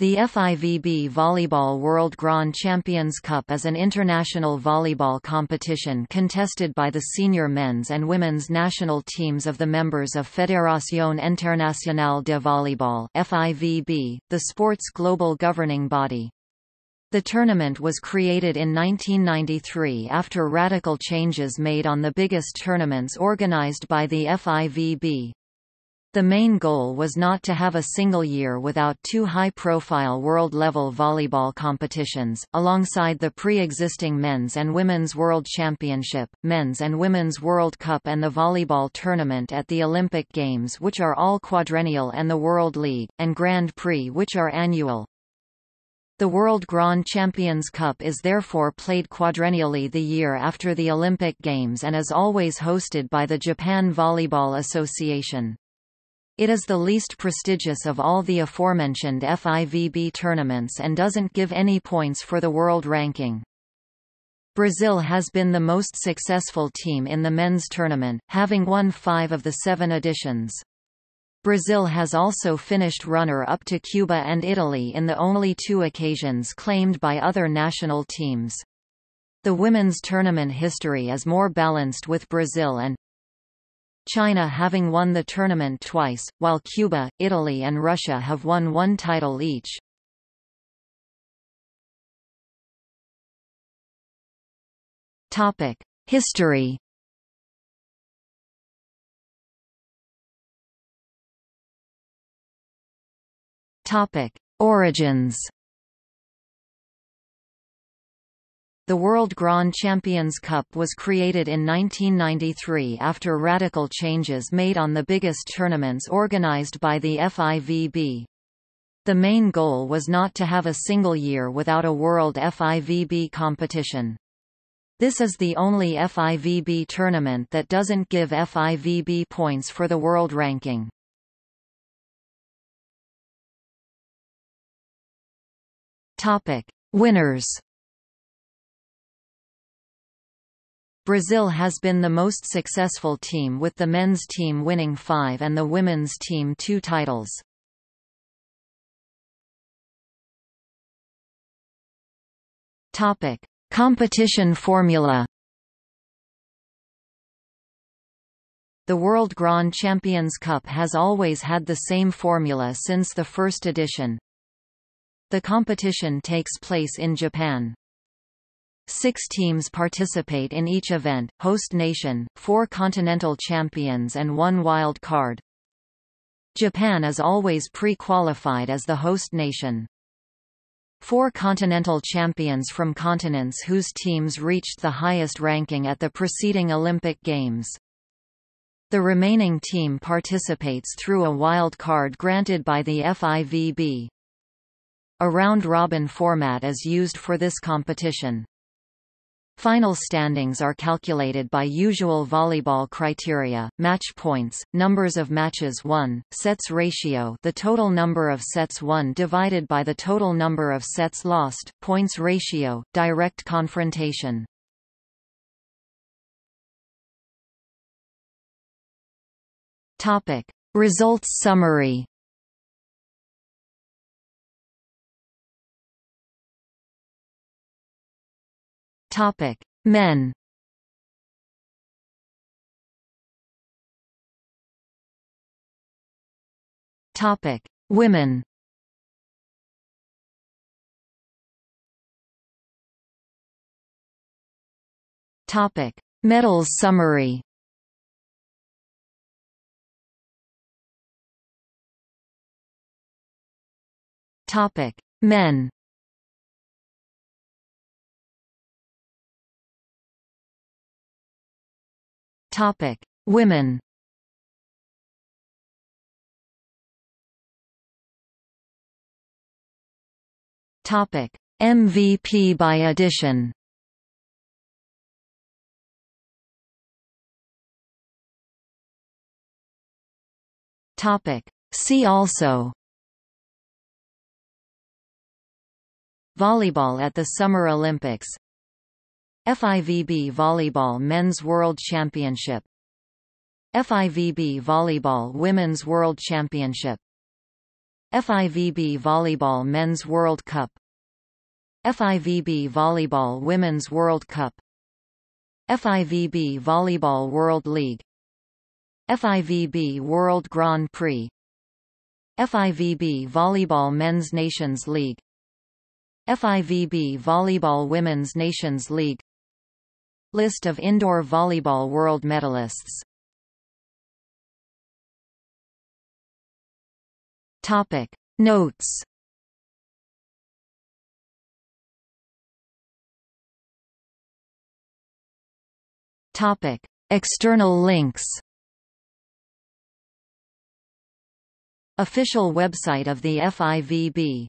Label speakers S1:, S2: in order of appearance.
S1: The FIVB Volleyball World Grand Champions Cup is an international volleyball competition contested by the senior men's and women's national teams of the members of Fédération Internationale de Volleyball FIVB, the sport's global governing body. The tournament was created in 1993 after radical changes made on the biggest tournaments organized by the FIVB. The main goal was not to have a single year without two high-profile world-level volleyball competitions, alongside the pre-existing Men's and Women's World Championship, Men's and Women's World Cup and the volleyball tournament at the Olympic Games which are all quadrennial and the World League, and Grand Prix which are annual. The World Grand Champions Cup is therefore played quadrennially the year after the Olympic Games and is always hosted by the Japan Volleyball Association. It is the least prestigious of all the aforementioned FIVB tournaments and doesn't give any points for the world ranking. Brazil has been the most successful team in the men's tournament, having won five of the seven editions. Brazil has also finished runner-up to Cuba and Italy in the only two occasions claimed by other national teams. The women's tournament history is more balanced with Brazil and, China having won the tournament twice, while Cuba, Italy and Russia have won one title each. History Origins The World Grand Champions Cup was created in 1993 after radical changes made on the biggest tournaments organized by the FIVB. The main goal was not to have a single year without a World FIVB competition. This is the only FIVB tournament that doesn't give FIVB points for the world ranking. Winners Brazil has been the most successful team with the men's team winning five and the women's team two titles. Topic: Competition formula. The World Grand Champions Cup has always had the same formula since the first edition. The competition takes place in Japan. Six teams participate in each event, host nation, four continental champions and one wild card. Japan is always pre-qualified as the host nation. Four continental champions from continents whose teams reached the highest ranking at the preceding Olympic Games. The remaining team participates through a wild card granted by the FIVB. A round-robin format is used for this competition. Final standings are calculated by usual volleyball criteria, match points, numbers of matches won, sets ratio the total number of sets won divided by the total number of sets lost, points ratio, direct confrontation. Results summary Topic: Men. Topic: Women. Topic: Medals summary. Topic: Men. Topic: Women. Topic: MVP by addition. Topic: See also. Volleyball at the Summer Olympics FIVB Volleyball Men's World Championship. FIVB Volleyball Women's World Championship. FIVB Volleyball Men's World Cup. FIVB Volleyball Women's World Cup. FIVB Volleyball World League. FIVB World Grand Prix. FIVB Volleyball Men's Nations League. FIVB Volleyball Women's Nations League List of indoor volleyball world medalists. Topic. Notes. Topic. External links. Official website of the FIVB